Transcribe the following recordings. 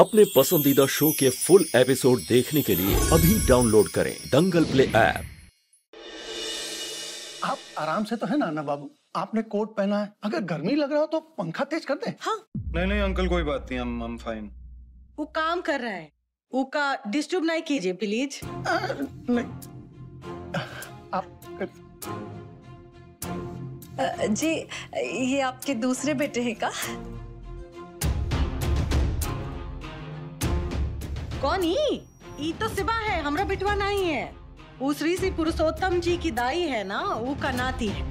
अपने पसंदीदा शो के फुल एपिसोड देखने के लिए अभी डाउनलोड करें दंगल प्ले ऐप। आप आराम से तो है ना अन्ना बाबू। आपने कोट पहना है। अगर गर्मी लग रहा हो तो पंखा तेज कर दें। हाँ। नहीं नहीं अंकल कोई बात नहीं हम हम फाइन वो काम कर रहा है। वो का डिस्टर्ब नहीं कीजिए प्लीज़ नहीं। आप जी ये आपके दूसरे बेटे हैं का? कौन ही? ई तो सिबा है हमरा बिटवा नहीं है। वो श्री श्री पुरुषोत्तम जी की दाई है ना वो का नाती है।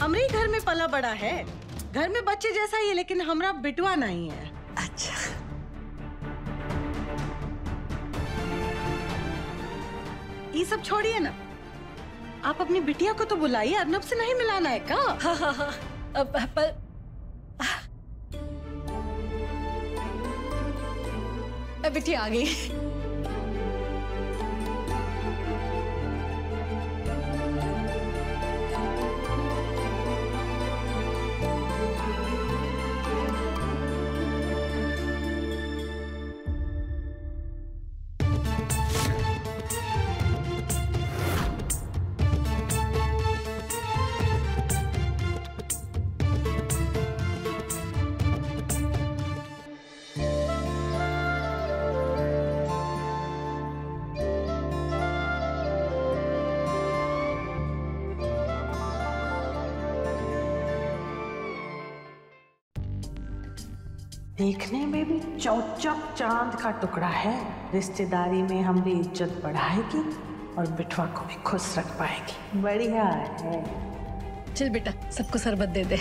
हमरे घर में पला बड़ा है। घर में बच्चे जैसा ही है लेकिन हमरा बिटवा नहीं है। अच्छा। ये सब छोड़िए ना। आप अपनी बिटिया को तो बुलाइए अर्नब से नहीं मिलाना है का हाँ हाँ हाँ। अब पर अ, बेटी आ गई। देखने में भी चौचक चाँद का टुकड़ा है। रिश्तेदारी में हम भी इज़्ज़त बढ़ाएगी और बिठवा को भी खुश रख पाएगी। बढ़िया है। चल बेटा सबको शरबत दे दे।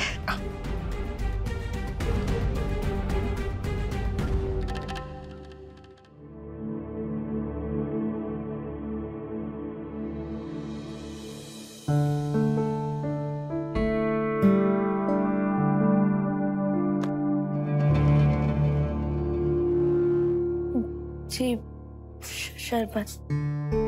जी शरबत।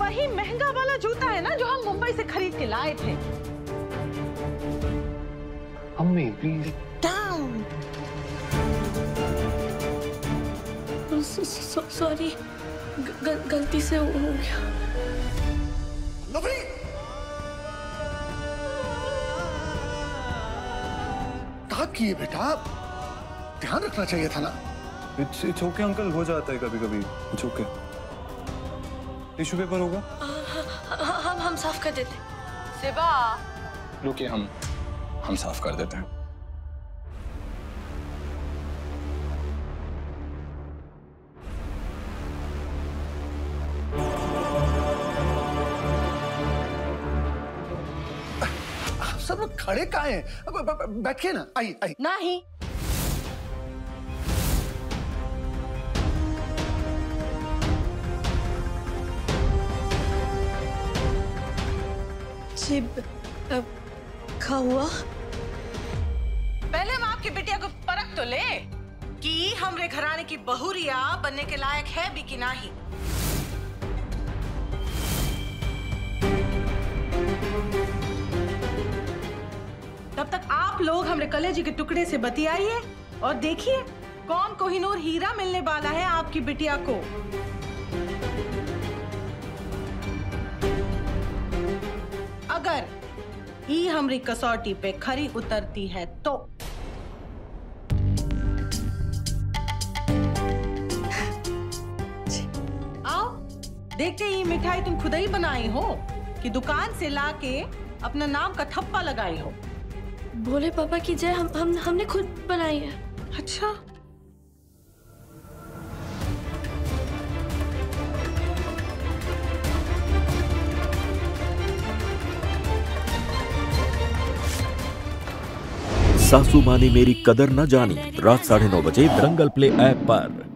वही महँगा वाला जूता है ना जो हम मुंबई से खरीद के लाए थे। अम्मी प्लीज़ डाउन सॉरी गलती से हो गया। लवली कहा किए बेटा? ध्यान रखना चाहिए था ना। इट्स इट्स ओके अंकल हो जाता है कभी कभी इट्स ओके टिश्यू पेपर होगा। हम हम साफ़ कर देते सिबा रुकिए हम हम साफ़ कर देते हैं। सब लोग खड़े कहा हैं? बैठिए ना। आइए आइए। नहीं। अब खा हुआ? पहले हम आपकी बिटिया को परख तो ले कि हमरे घराने की बहुरिया बनने के लायक है भी कि नहीं। तब तक आप लोग हमरे कलेजी के टुकड़े से बतियाइए और देखिए कौन कोहिनूर हीरा मिलने वाला है आपकी बिटिया को। ई हमरी कसौटी पे खरी उतरती है तो। आओ देखते ही मिठाई तुम खुद ही बनाई हो कि दुकान से लाके अपना नाम का थप्पा लगाई हो। भोले पापा की जय हम हम हमने खुद बनाई है। अच्छा सासू माँ ने मेरी कदर न जानी। रात साढ़े नौ बजे दंगल प्ले ऐप पर।